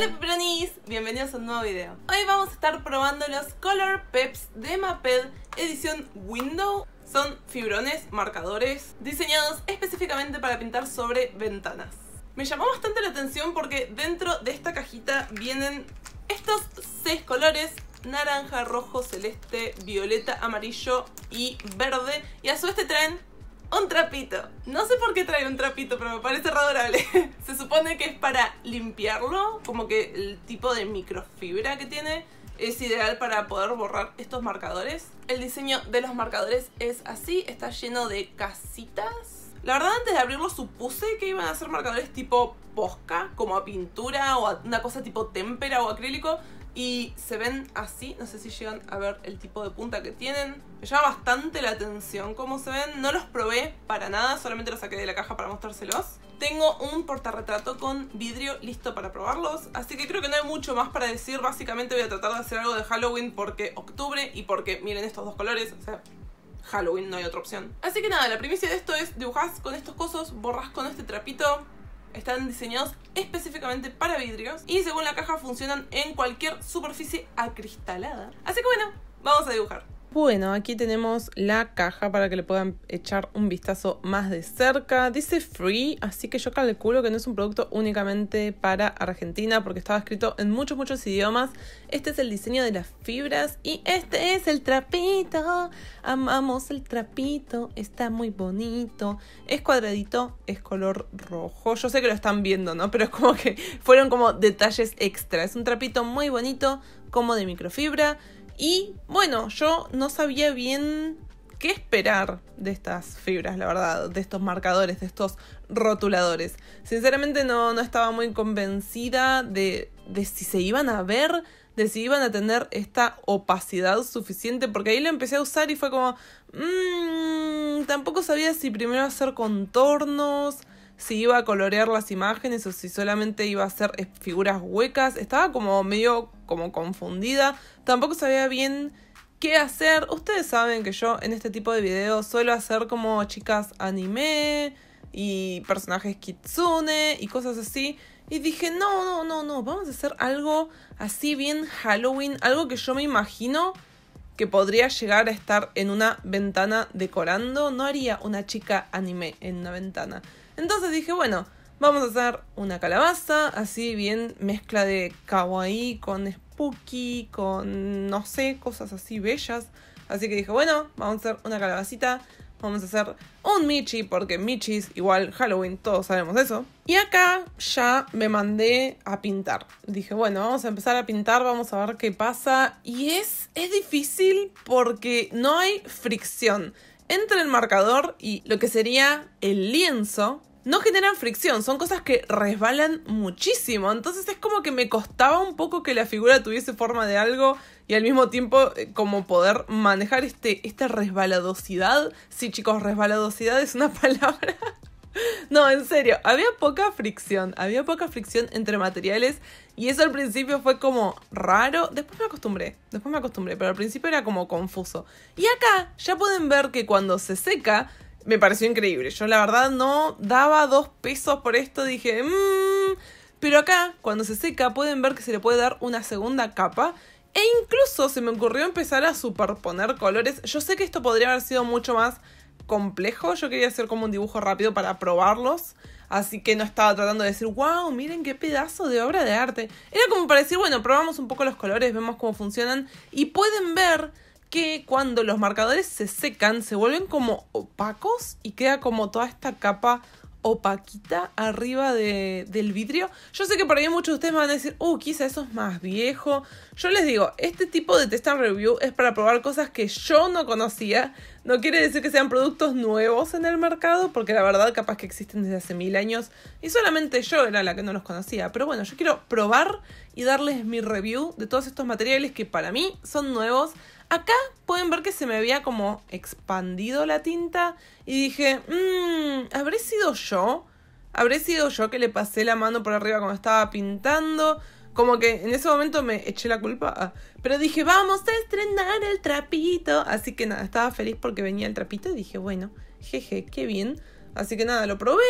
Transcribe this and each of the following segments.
Hola peperonis, bienvenidos a un nuevo video. Hoy vamos a estar probando los Color Peps de Maped edición Window. Son fibrones, marcadores, diseñados específicamente para pintar sobre ventanas. Me llamó bastante la atención porque dentro de esta cajita vienen estos seis colores naranja, rojo, celeste, violeta, amarillo y verde. Y a su vez te traen un trapito. No sé por qué trae un trapito, pero me parece adorable. Se supone que es para limpiarlo, como que el tipo de microfibra que tiene es ideal para poder borrar estos marcadores. El diseño de los marcadores es así, está lleno de casitas. La verdad antes de abrirlo supuse que iban a ser marcadores tipo posca, como a pintura o a una cosa tipo témpera o acrílico, y se ven así, no sé si llegan a ver el tipo de punta que tienen. Me llama bastante la atención cómo se ven. No los probé para nada, solamente los saqué de la caja para mostrárselos. Tengo un portarretrato con vidrio listo para probarlos, así que creo que no hay mucho más para decir. Básicamente voy a tratar de hacer algo de Halloween porque octubre y porque miren estos dos colores, o sea, Halloween no hay otra opción. Así que nada, la primicia de esto es dibujás con estos cosos, borras con este trapito, están diseñados específicamente para vidrios y según la caja funcionan en cualquier superficie acristalada. Así que bueno, vamos a dibujar. Bueno, aquí tenemos la caja para que le puedan echar un vistazo más de cerca. Dice free, así que yo calculo que no es un producto únicamente para Argentina porque estaba escrito en muchos, muchos idiomas. Este es el diseño de las fibras y este es el trapito. Amamos el trapito, está muy bonito. Es cuadradito, es color rojo. Yo sé que lo están viendo, ¿no? Pero es como que fueron como detalles extra. Es un trapito muy bonito, como de microfibra. Y bueno, yo no sabía bien qué esperar de estas fibras, la verdad, de estos marcadores, de estos rotuladores. Sinceramente no, no estaba muy convencida de, de si se iban a ver, de si iban a tener esta opacidad suficiente, porque ahí lo empecé a usar y fue como, mmm, tampoco sabía si primero hacer contornos, si iba a colorear las imágenes o si solamente iba a hacer figuras huecas. Estaba como medio como confundida. Tampoco sabía bien qué hacer. Ustedes saben que yo en este tipo de videos suelo hacer como chicas anime y personajes kitsune y cosas así. Y dije, no, no, no, no, vamos a hacer algo así bien Halloween, algo que yo me imagino que podría llegar a estar en una ventana decorando. No haría una chica anime en una ventana. Entonces dije, bueno, vamos a hacer una calabaza, así bien mezcla de kawaii con spooky, con no sé, cosas así bellas. Así que dije, bueno, vamos a hacer una calabacita. Vamos a hacer un Michi, porque Michis igual Halloween, todos sabemos eso. Y acá ya me mandé a pintar. Dije, bueno, vamos a empezar a pintar, vamos a ver qué pasa. Y es, es difícil porque no hay fricción entre el marcador y lo que sería el lienzo no generan fricción, son cosas que resbalan muchísimo. Entonces es como que me costaba un poco que la figura tuviese forma de algo y al mismo tiempo eh, como poder manejar este, esta resbaladosidad. Sí, chicos, resbaladosidad es una palabra. No, en serio, había poca fricción, había poca fricción entre materiales y eso al principio fue como raro, después me acostumbré, después me acostumbré, pero al principio era como confuso. Y acá ya pueden ver que cuando se seca me pareció increíble. Yo la verdad no daba dos pesos por esto, dije, mmm, pero acá cuando se seca pueden ver que se le puede dar una segunda capa. E incluso se me ocurrió empezar a superponer colores. Yo sé que esto podría haber sido mucho más complejo. Yo quería hacer como un dibujo rápido para probarlos. Así que no estaba tratando de decir, wow, miren qué pedazo de obra de arte. Era como para decir, bueno, probamos un poco los colores, vemos cómo funcionan. Y pueden ver que cuando los marcadores se secan se vuelven como opacos y queda como toda esta capa opaquita arriba de, del vidrio. Yo sé que por ahí muchos de ustedes me van a decir, uh, quizá eso es más viejo. Yo les digo, este tipo de test and review es para probar cosas que yo no conocía. No quiere decir que sean productos nuevos en el mercado, porque la verdad capaz que existen desde hace mil años y solamente yo era la que no los conocía. Pero bueno, yo quiero probar y darles mi review de todos estos materiales que para mí son nuevos. Acá pueden ver que se me había como expandido la tinta y dije, mmm, ¿habré sido yo? ¿Habré sido yo que le pasé la mano por arriba cuando estaba pintando? Como que en ese momento me eché la culpa. pero dije, vamos a estrenar el trapito. Así que nada, estaba feliz porque venía el trapito y dije, bueno, jeje, qué bien. Así que nada, lo probé.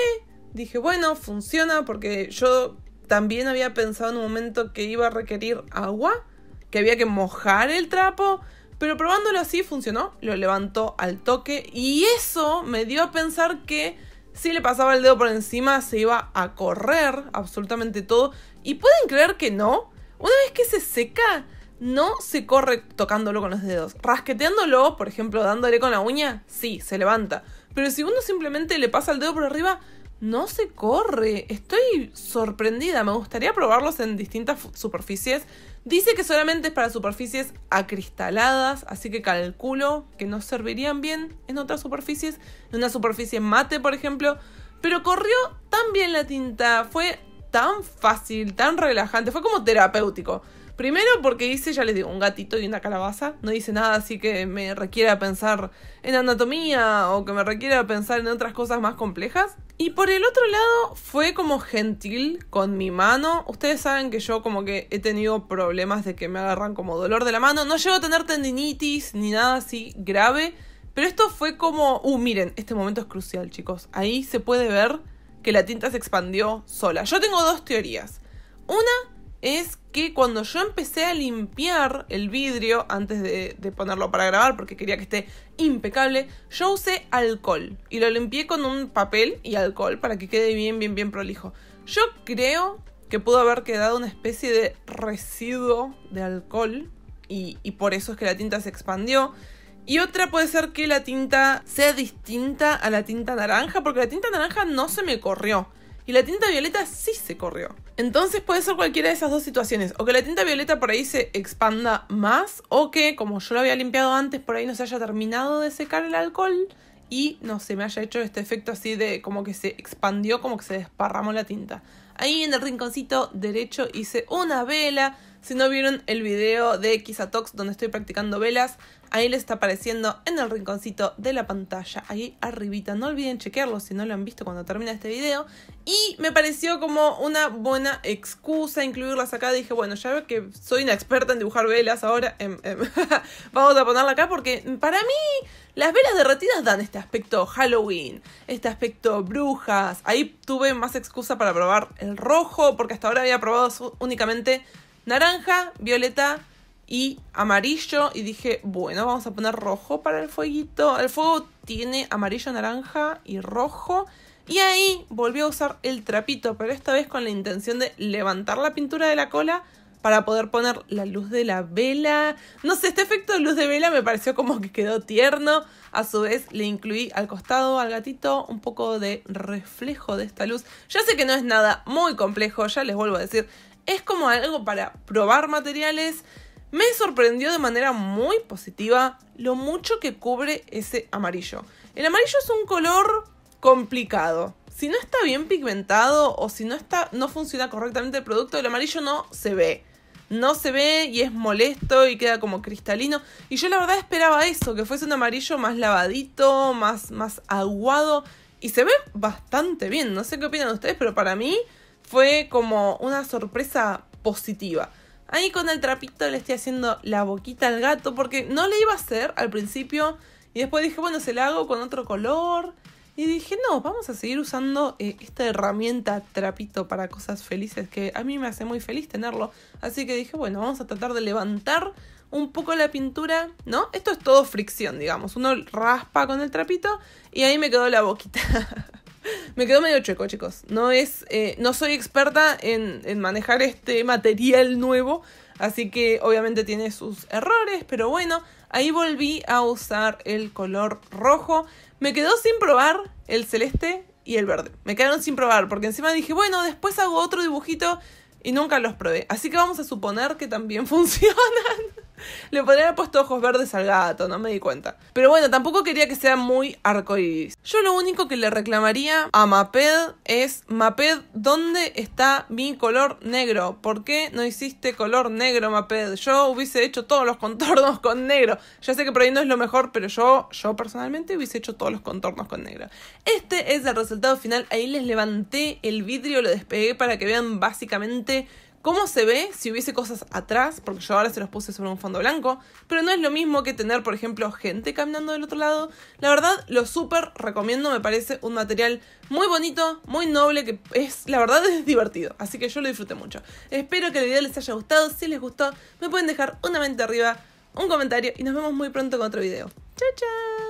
Dije, bueno, funciona porque yo también había pensado en un momento que iba a requerir agua, que había que mojar el trapo, pero probándolo así funcionó, lo levantó al toque y eso me dio a pensar que si le pasaba el dedo por encima se iba a correr absolutamente todo. Y pueden creer que no, una vez que se seca, no se corre tocándolo con los dedos. Rasqueteándolo, por ejemplo, dándole con la uña, sí, se levanta. Pero si uno simplemente le pasa el dedo por arriba, no se corre. Estoy sorprendida. Me gustaría probarlos en distintas superficies. Dice que solamente es para superficies acristaladas, así que calculo que no servirían bien en otras superficies. En una superficie mate, por ejemplo. Pero corrió tan bien la tinta, fue tan fácil, tan relajante, fue como terapéutico. Primero porque dice, ya les digo, un gatito y una calabaza. No dice nada así que me requiera pensar en anatomía o que me requiera pensar en otras cosas más complejas. Y por el otro lado, fue como gentil con mi mano. Ustedes saben que yo como que he tenido problemas de que me agarran como dolor de la mano. No llego a tener tendinitis ni nada así grave. Pero esto fue como... Uh, miren, este momento es crucial, chicos. Ahí se puede ver que la tinta se expandió sola. Yo tengo dos teorías. Una es que cuando yo empecé a limpiar el vidrio antes de, ponerlo para grabar, porque quería que esté impecable, yo usé alcohol y lo limpié con un papel y alcohol para que quede bien, bien, bien prolijo. Yo creo que pudo haber quedado una especie de residuo de alcohol y, por eso es que la tinta se expandió. Y otra puede ser que la tinta sea distinta a la tinta naranja, porque la tinta naranja no se me corrió. Y la tinta violeta sí se corrió. Entonces puede ser cualquiera de esas dos situaciones. O que la tinta violeta por ahí se expanda más. O que, como yo lo había limpiado antes, por ahí no se haya terminado de secar el alcohol. Y no se me haya hecho este efecto así de como que se expandió, como que se desparramó la tinta. Ahí en el rinconcito derecho hice una vela. Si no vieron el video de Kisatox donde estoy practicando velas, Ahí les está apareciendo en el rinconcito de la pantalla, ahí arribita. No olviden chequearlo si no lo han visto cuando termina este video. Y me pareció como una buena excusa incluirlas acá. Dije, bueno, ya veo que soy una experta en dibujar velas ahora. Em, em, vamos a ponerla acá porque para mí las velas derretidas dan este aspecto Halloween, este aspecto brujas. Ahí tuve más excusa para probar el rojo porque hasta ahora había probado únicamente naranja, violeta y amarillo y dije, bueno, vamos a poner rojo para el fueguito. El fuego tiene amarillo, naranja y rojo. Y ahí volví a usar el trapito, pero esta vez con la intención de levantar la pintura de la cola para poder poner la luz de la vela. No sé, este efecto de luz de vela me pareció como que quedó tierno. A su vez le incluí al costado al gatito un poco de reflejo de esta luz. Ya sé que no es nada muy complejo, ya les vuelvo a decir. Es como algo para probar materiales me sorprendió de manera muy positiva lo mucho que cubre ese amarillo. El amarillo es un color complicado. Si no está bien pigmentado o si no está no funciona correctamente el producto, el amarillo no se ve. No se ve y es molesto y queda como cristalino. Y yo la verdad esperaba eso, que fuese un amarillo más lavadito, más, más aguado. Y se ve bastante bien. No sé qué opinan ustedes, pero para mí fue como una sorpresa positiva. Ahí con el trapito le estoy haciendo la boquita al gato porque no le iba a hacer al principio y después dije, bueno, se la hago con otro color. Y dije, no, vamos a seguir usando eh, esta herramienta trapito para cosas felices que a mí me hace muy feliz tenerlo. Así que dije, bueno, vamos a tratar de levantar un poco la pintura, ¿no? Esto es todo fricción, digamos. Uno raspa con el trapito y ahí me quedó la boquita. Me quedó medio chueco, chicos. No es. Eh, no soy experta en, en manejar este material nuevo. Así que obviamente tiene sus errores. Pero bueno. Ahí volví a usar el color rojo. Me quedó sin probar el celeste y el verde. Me quedaron sin probar. Porque encima dije, bueno, después hago otro dibujito. Y nunca los probé. Así que vamos a suponer que también funcionan. Le podría haber puesto ojos verdes al gato, no me di cuenta. Pero bueno, tampoco quería que sea muy arcoíris. Yo lo único que le reclamaría a Maped es: Maped, ¿dónde está mi color negro? ¿Por qué no hiciste color negro, Maped? Yo hubiese hecho todos los contornos con negro. Ya sé que por ahí no es lo mejor, pero yo, yo personalmente hubiese hecho todos los contornos con negro. Este es el resultado final. Ahí les levanté el vidrio, lo despegué para que vean básicamente cómo se ve si hubiese cosas atrás, porque yo ahora se los puse sobre un fondo blanco, pero no es lo mismo que tener, por ejemplo, gente caminando del otro lado. La verdad, lo súper recomiendo, me parece un material muy bonito, muy noble, que es, la verdad, es divertido, así que yo lo disfruté mucho. Espero que el video les haya gustado, si les gustó, me pueden dejar una mente arriba, un comentario y nos vemos muy pronto con otro video. Chao, chao.